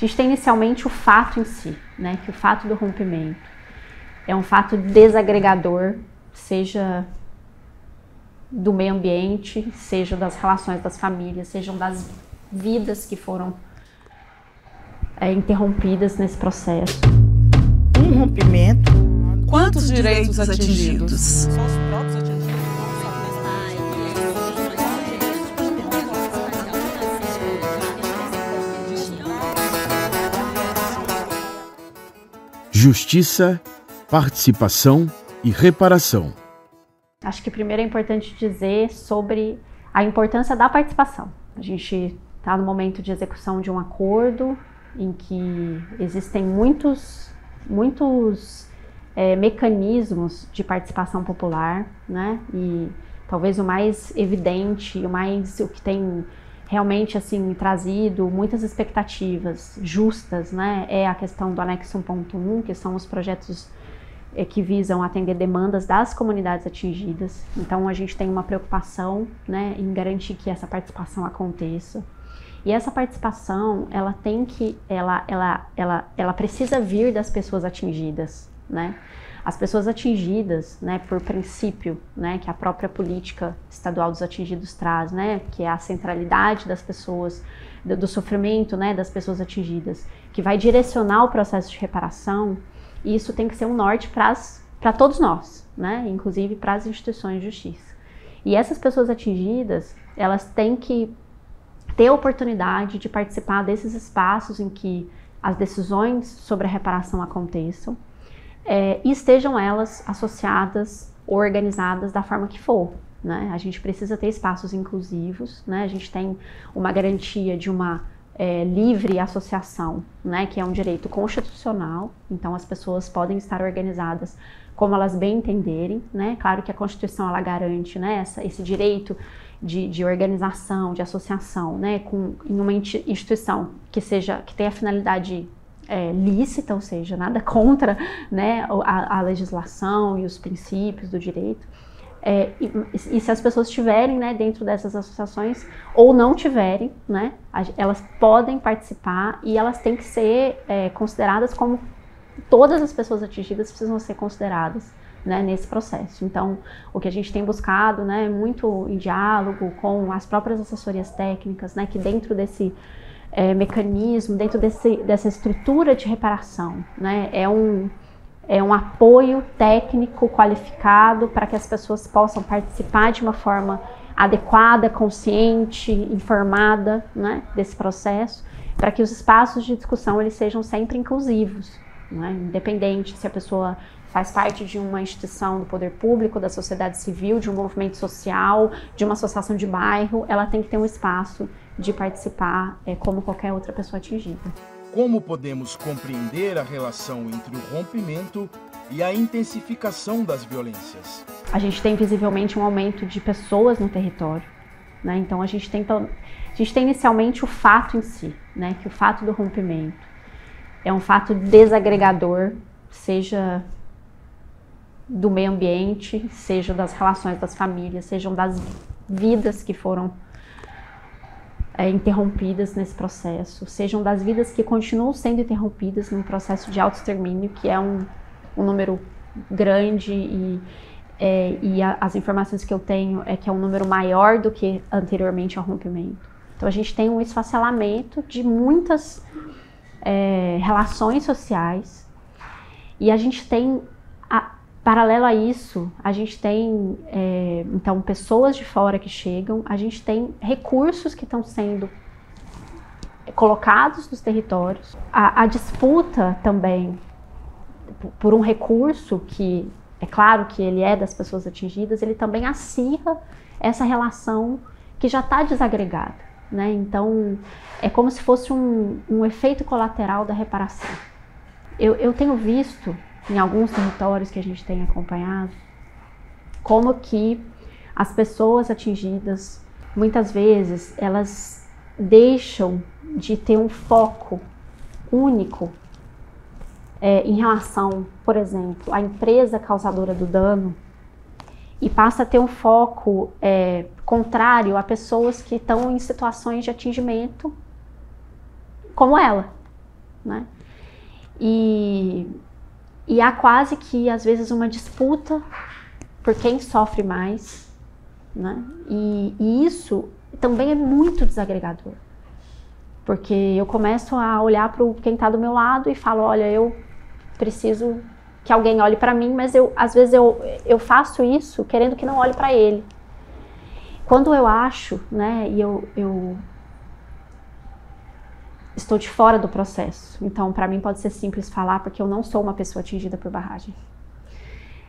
gente tem inicialmente o fato em si, né? Que o fato do rompimento é um fato desagregador, seja do meio ambiente, seja das relações das famílias, sejam das vidas que foram é, interrompidas nesse processo. Um rompimento. Quantos direitos atingidos? Justiça, participação e reparação. Acho que primeiro é importante dizer sobre a importância da participação. A gente está no momento de execução de um acordo em que existem muitos, muitos é, mecanismos de participação popular, né? E talvez o mais evidente, o mais o que tem realmente assim trazido muitas expectativas justas, né? É a questão do anexo 1.1, que são os projetos é, que visam atender demandas das comunidades atingidas. Então a gente tem uma preocupação, né, em garantir que essa participação aconteça. E essa participação, ela tem que, ela, ela, ela, ela precisa vir das pessoas atingidas, né? As pessoas atingidas, né, por princípio, né, que a própria política estadual dos atingidos traz, né, que é a centralidade das pessoas, do, do sofrimento, né, das pessoas atingidas, que vai direcionar o processo de reparação. E isso tem que ser um norte para todos nós, né, inclusive para as instituições de justiça. E essas pessoas atingidas, elas têm que ter a oportunidade de participar desses espaços em que as decisões sobre a reparação aconteçam é, e estejam elas associadas ou organizadas da forma que for. Né? A gente precisa ter espaços inclusivos, né? a gente tem uma garantia de uma é, livre associação, né? que é um direito constitucional, então as pessoas podem estar organizadas como elas bem entenderem, né? Claro que a Constituição ela garante, né, essa, esse direito de, de, organização, de associação, né, com, em uma instituição que seja, que tenha finalidade é, lícita, ou seja, nada contra, né, a, a legislação e os princípios do direito. É, e, e, se as pessoas estiverem né, dentro dessas associações ou não tiverem, né, elas podem participar e elas têm que ser é, consideradas como todas as pessoas atingidas precisam ser consideradas né, nesse processo. Então, o que a gente tem buscado, né, muito em diálogo com as próprias assessorias técnicas, né, que dentro desse é, mecanismo, dentro desse, dessa estrutura de reparação, né, é um é um apoio técnico qualificado para que as pessoas possam participar de uma forma adequada, consciente, informada, né, desse processo, para que os espaços de discussão eles sejam sempre inclusivos, né? independente se a pessoa faz parte de uma instituição do poder público, da sociedade civil, de um movimento social, de uma associação de bairro, ela tem que ter um espaço de participar é, como qualquer outra pessoa atingida. Como podemos compreender a relação entre o rompimento e a intensificação das violências? A gente tem visivelmente um aumento de pessoas no território, né? Então a gente tem a gente tem inicialmente o fato em si, né? Que o fato do rompimento é um fato desagregador, seja do meio ambiente, seja das relações das famílias, sejam das vidas que foram é, interrompidas nesse processo, sejam das vidas que continuam sendo interrompidas num processo de autoextermínio, que é um, um número grande e, é, e a, as informações que eu tenho é que é um número maior do que anteriormente ao rompimento. Então a gente tem um esfacelamento de muitas é, relações sociais. E a gente tem, a, paralelo a isso, a gente tem, é, então, pessoas de fora que chegam, a gente tem recursos que estão sendo colocados nos territórios. A, a disputa também por um recurso que é claro que ele é das pessoas atingidas, ele também acirra essa relação que já está desagregada. Né? Então, é como se fosse um, um efeito colateral da reparação. Eu, eu tenho visto em alguns territórios que a gente tem acompanhado como que as pessoas atingidas, muitas vezes, elas deixam de ter um foco único é, em relação, por exemplo, à empresa causadora do dano e passa a ter um foco é, contrário a pessoas que estão em situações de atingimento como ela. né? E, e há quase que, às vezes, uma disputa por quem sofre mais, né? E, e isso também é muito desagregador. Porque eu começo a olhar para quem está do meu lado e falo, olha, eu preciso que alguém olhe para mim, mas eu às vezes eu, eu faço isso querendo que não olhe para ele. Quando eu acho, né, e eu, eu estou de fora do processo, então para mim pode ser simples falar porque eu não sou uma pessoa atingida por barragem.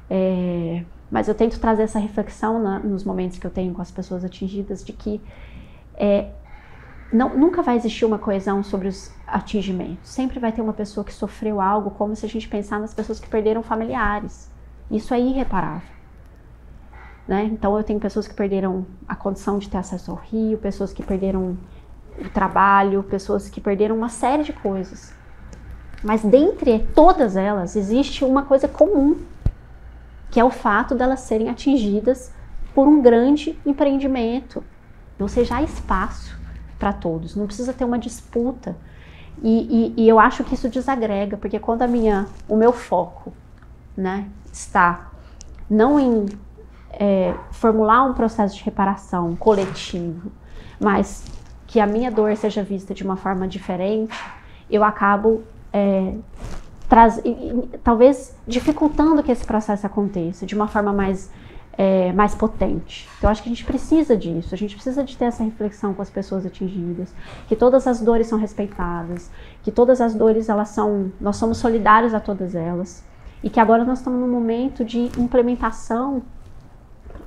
É, mas eu tento trazer essa reflexão na, nos momentos que eu tenho com as pessoas atingidas de que é, não, nunca vai existir uma coesão sobre os atingimentos. Sempre vai ter uma pessoa que sofreu algo, como se a gente pensar nas pessoas que perderam familiares. Isso é irreparável. Né? Então, eu tenho pessoas que perderam a condição de ter acesso ao rio, pessoas que perderam o trabalho, pessoas que perderam uma série de coisas. Mas dentre todas elas, existe uma coisa comum, que é o fato delas serem atingidas por um grande empreendimento. Ou seja, há espaço para todos, não precisa ter uma disputa. E, e, e, eu acho que isso desagrega, porque quando a minha, o meu foco né, está não em é, formular um processo de reparação coletivo, mas que a minha dor seja vista de uma forma diferente, eu acabo é, traz, talvez dificultando que esse processo aconteça de uma forma mais é, mais potente. Então, acho que a gente precisa disso, a gente precisa de ter essa reflexão com as pessoas atingidas, que todas as dores são respeitadas, que todas as dores, elas são, nós somos solidários a todas elas, e que agora nós estamos num momento de implementação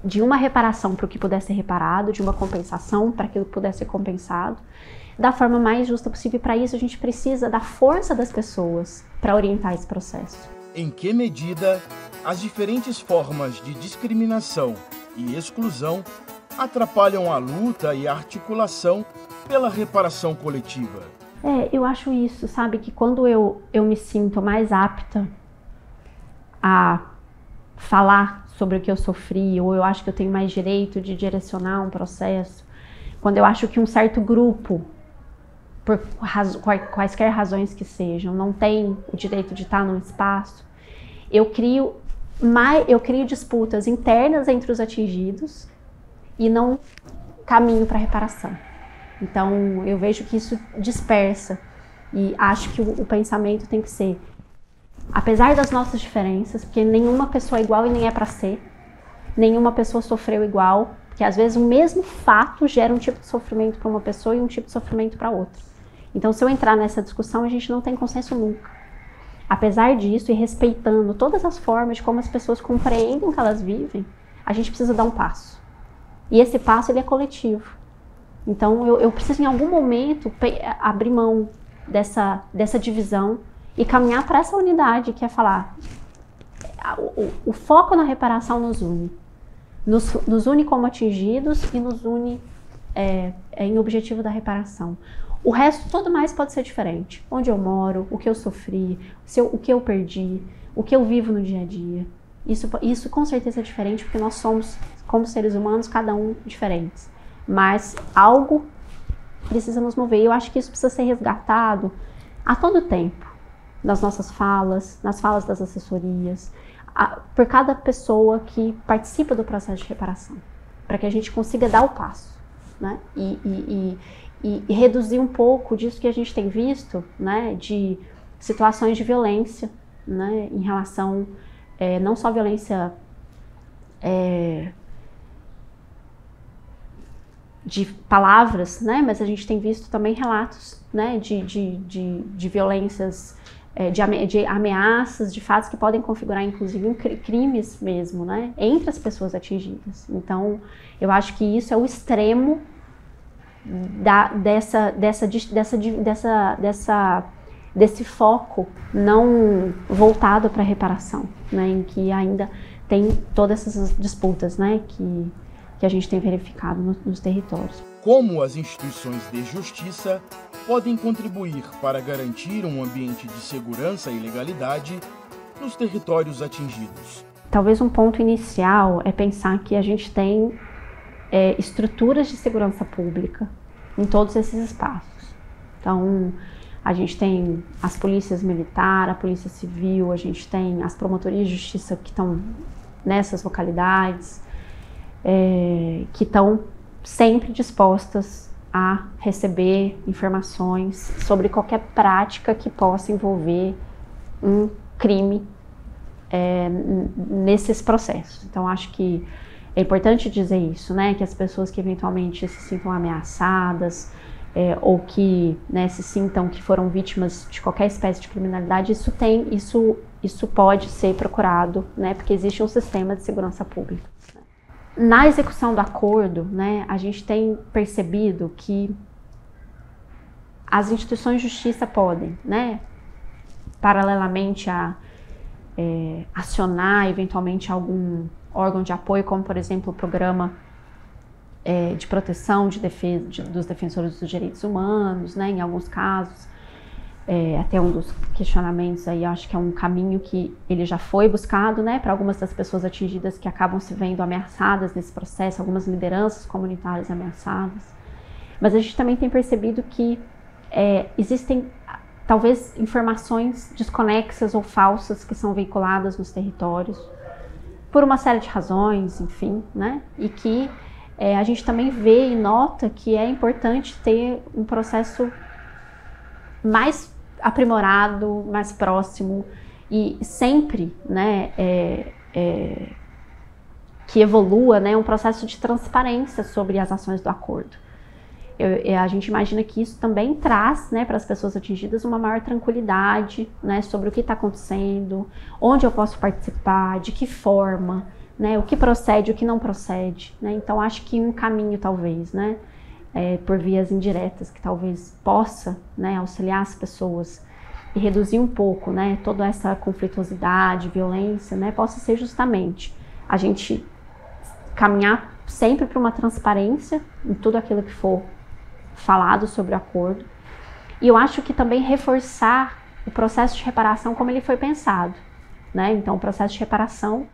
de uma reparação para o que puder ser reparado, de uma compensação para aquilo que puder ser compensado, da forma mais justa possível. E para isso a gente precisa da força das pessoas para orientar esse processo. Em que medida as diferentes formas de discriminação e exclusão atrapalham a luta e a articulação pela reparação coletiva? É, eu acho isso, sabe, que quando eu, eu me sinto mais apta a falar sobre o que eu sofri, ou eu acho que eu tenho mais direito de direcionar um processo, quando eu acho que um certo grupo, por quaisquer razões que sejam, não tem o direito de estar num espaço, eu crio mais, eu crio disputas internas entre os atingidos e não caminho para reparação. Então eu vejo que isso dispersa e acho que o, o pensamento tem que ser, apesar das nossas diferenças, porque nenhuma pessoa é igual e nem é para ser, nenhuma pessoa sofreu igual, porque às vezes o mesmo fato gera um tipo de sofrimento para uma pessoa e um tipo de sofrimento para outra. Então se eu entrar nessa discussão a gente não tem consenso nunca. Apesar disso, e respeitando todas as formas de como as pessoas compreendem o que elas vivem, a gente precisa dar um passo. E esse passo ele é coletivo. Então eu, eu preciso em algum momento abrir mão dessa, dessa divisão e caminhar para essa unidade que é falar o, o, foco na reparação nos une. Nos, nos une como atingidos e nos une é, é, em objetivo da reparação. O resto, tudo mais pode ser diferente. Onde eu moro, o que eu sofri, eu, o que eu perdi, o que eu vivo no dia a dia. Isso, isso com certeza é diferente porque nós somos, como seres humanos, cada um diferentes. Mas algo precisa nos mover. E eu acho que isso precisa ser resgatado a todo tempo. Nas nossas falas, nas falas das assessorias, a, por cada pessoa que participa do processo de reparação. Para que a gente consiga dar o passo. Né? e, e, e e, reduzir um pouco disso que a gente tem visto, né, de situações de violência, né, em relação é, não só violência é, de palavras, né, mas a gente tem visto também relatos, né, de, de, de, de violências, de, ame de, ameaças, de fatos que podem configurar inclusive crimes mesmo, né, entre as pessoas atingidas. Então, eu acho que isso é o extremo da, dessa, dessa, dessa, dessa, dessa, desse foco não voltado para a reparação, né, em que ainda tem todas essas disputas né, que, que a gente tem verificado nos, nos territórios. Como as instituições de justiça podem contribuir para garantir um ambiente de segurança e legalidade nos territórios atingidos? Talvez um ponto inicial é pensar que a gente tem é, estruturas de segurança pública em todos esses espaços. Então, A gente tem as polícias militar, a polícia civil, a gente tem as promotorias de justiça que estão nessas localidades, é, que estão sempre dispostas a receber informações sobre qualquer prática que possa envolver um crime é, nesses processos. Então, acho que é importante dizer isso, né? Que as pessoas que eventualmente se sintam ameaçadas, é, ou que né, se sintam que foram vítimas de qualquer espécie de criminalidade, isso tem, isso, isso pode ser procurado, né, porque existe um sistema de segurança pública. Na execução do acordo, né, a gente tem percebido que as instituições de justiça podem, né, paralelamente a é, acionar eventualmente algum órgão de apoio, como por exemplo o programa é, de proteção de defesa de, dos defensores dos direitos humanos, né, em alguns casos. É, até um dos questionamentos aí, acho que é um caminho que ele já foi buscado, né, para algumas das pessoas atingidas que acabam se vendo ameaçadas nesse processo, algumas lideranças comunitárias ameaçadas. Mas a gente também tem percebido que é, existem talvez informações desconexas ou falsas que são veiculadas nos territórios por uma série de razões, enfim, né, e que é, a gente também vê e nota que é importante ter um processo mais aprimorado, mais próximo e sempre, né, é, é, que evolua, né, um processo de transparência sobre as ações do acordo. Eu, a gente imagina que isso também traz, né, para as pessoas atingidas uma maior tranquilidade, né, sobre o que está acontecendo, onde eu posso participar, de que forma, né, o que procede, o que não procede, né? Então acho que um caminho talvez, né, é, por vias indiretas que talvez possa, né, auxiliar as pessoas e reduzir um pouco, né, toda essa conflituosidade, violência, né, possa ser justamente a gente caminhar sempre para uma transparência em tudo aquilo que for falado sobre o acordo. E eu acho que também reforçar o processo de reparação como ele foi pensado, né? Então, o processo de reparação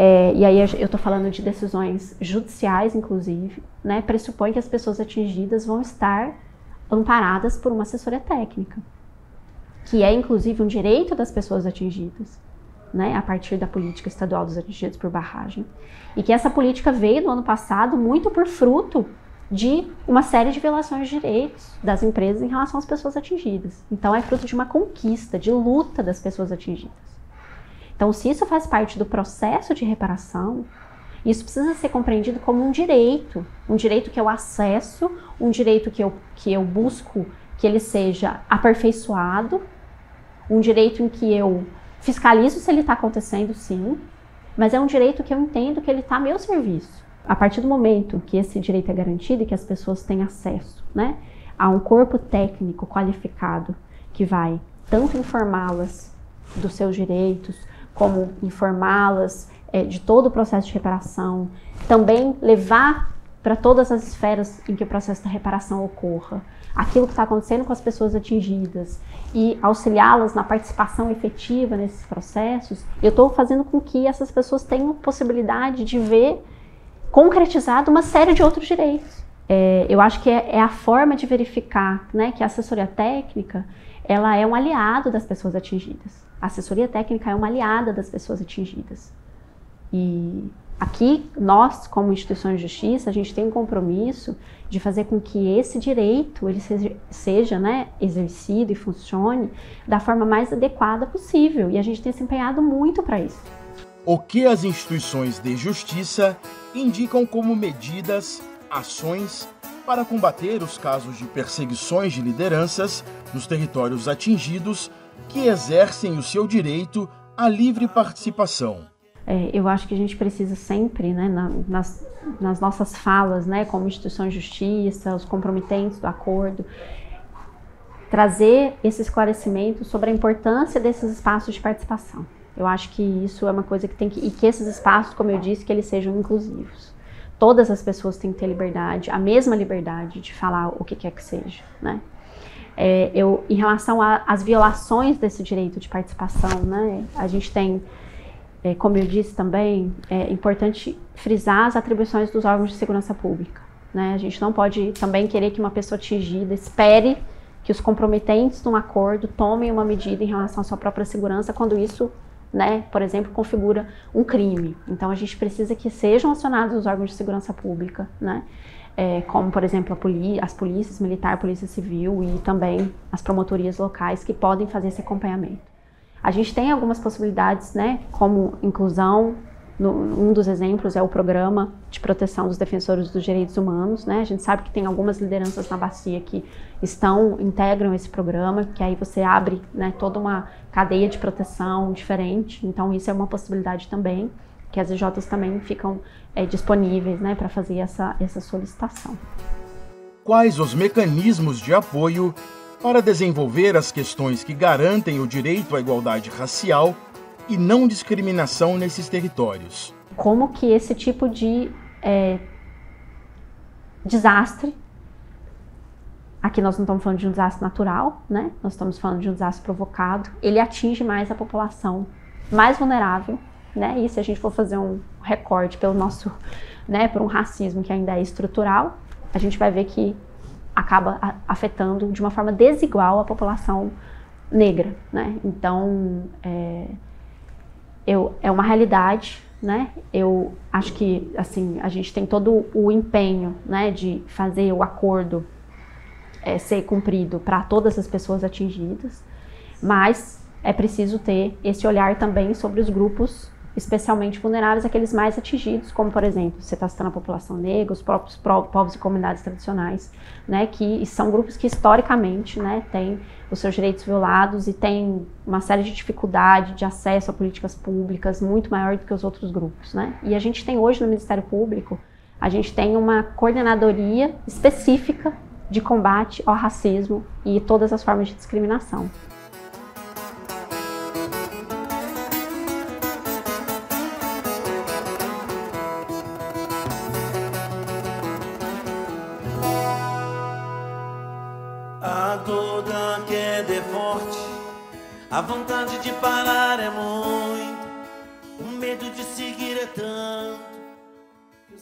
é, e aí eu estou falando de decisões judiciais, inclusive, né, pressupõe que as pessoas atingidas vão estar amparadas por uma assessoria técnica, que é inclusive um direito das pessoas atingidas, né, a partir da política estadual dos atingidos por barragem, e que essa política veio no ano passado muito por fruto de uma série de violações de direitos das empresas em relação às pessoas atingidas. Então é fruto de uma conquista, de luta das pessoas atingidas. Então, se isso faz parte do processo de reparação, isso precisa ser compreendido como um direito, um direito que eu acesso, um direito que eu, que eu busco que ele seja aperfeiçoado, um direito em que eu fiscalizo se ele está acontecendo, sim, mas é um direito que eu entendo que ele está a meu serviço. A partir do momento que esse direito é garantido e que as pessoas têm acesso né, a um corpo técnico qualificado que vai tanto informá-las dos seus direitos, como informá-las é, de todo o processo de reparação, também levar para todas as esferas em que o processo da reparação ocorra aquilo que está acontecendo com as pessoas atingidas e auxiliá-las na participação efetiva nesses processos, eu estou fazendo com que essas pessoas tenham possibilidade de ver concretizado uma série de outros direitos. É, eu acho que é, é, a forma de verificar né, que a assessoria técnica ela é um aliado das pessoas atingidas. A assessoria técnica é uma aliada das pessoas atingidas. E aqui, nós, como instituições de justiça, a gente tem um compromisso de fazer com que esse direito ele seja, seja né, exercido e funcione da forma mais adequada possível. E a gente tem se empenhado muito para isso. O que as instituições de justiça indicam como medidas, ações para combater os casos de perseguições de lideranças nos territórios atingidos que exercem o seu direito à livre participação. É, eu acho que a gente precisa sempre, né, na, nas, nas, nossas falas, né, como instituição de justiça, os comprometentes do acordo, trazer esse esclarecimento sobre a importância desses espaços de participação. Eu acho que isso é uma coisa que tem que e que esses espaços, como eu disse, que eles sejam inclusivos. Todas as pessoas têm que ter liberdade, a mesma liberdade de falar o que quer que seja, né? É, eu, em relação às violações desse direito de participação, né, a gente tem, é, como eu disse também, é importante frisar as atribuições dos órgãos de segurança pública. Né? A gente não pode também querer que uma pessoa atingida espere que os comprometentes num acordo tomem uma medida em relação à sua própria segurança quando isso, né, por exemplo, configura um crime. Então a gente precisa que sejam acionados os órgãos de segurança pública, né? É, como por exemplo as polícias militar, polícia civil e também as promotorias locais que podem fazer esse acompanhamento. A gente tem algumas possibilidades, né, como inclusão, no, um dos exemplos é o programa de proteção dos defensores dos direitos humanos, né? A gente sabe que tem algumas lideranças na bacia que estão integram esse programa, que aí você abre, né, toda uma cadeia de proteção diferente. Então isso é uma possibilidade também, que as EJs também ficam é, disponíveis, né, para fazer essa essa solicitação. Quais os mecanismos de apoio para desenvolver as questões que garantem o direito à igualdade racial e não discriminação nesses territórios. Como que esse tipo de é, desastre, aqui nós não estamos falando de um desastre natural, né? Nós estamos falando de um desastre provocado, ele atinge mais a população mais vulnerável, né? E se a gente for fazer um recorte pelo nosso, né, por um racismo que ainda é estrutural, a gente vai ver que acaba afetando de uma forma desigual a população negra, né? Então, é, eu, é uma realidade, né? Eu acho que assim a gente tem todo o empenho, né, de fazer o acordo é, ser cumprido para todas as pessoas atingidas, mas é preciso ter esse olhar também sobre os grupos especialmente vulneráveis, aqueles mais atingidos, como por exemplo, você está citando a população negra, os próprios povos e comunidades tradicionais, né, que são grupos que historicamente, né, têm os seus direitos violados e têm uma série de dificuldade de acesso a políticas públicas muito maior do que os outros grupos, né? E a gente tem hoje no Ministério Público, a gente tem uma coordenadoria específica de combate ao racismo e todas as formas de discriminação. A vontade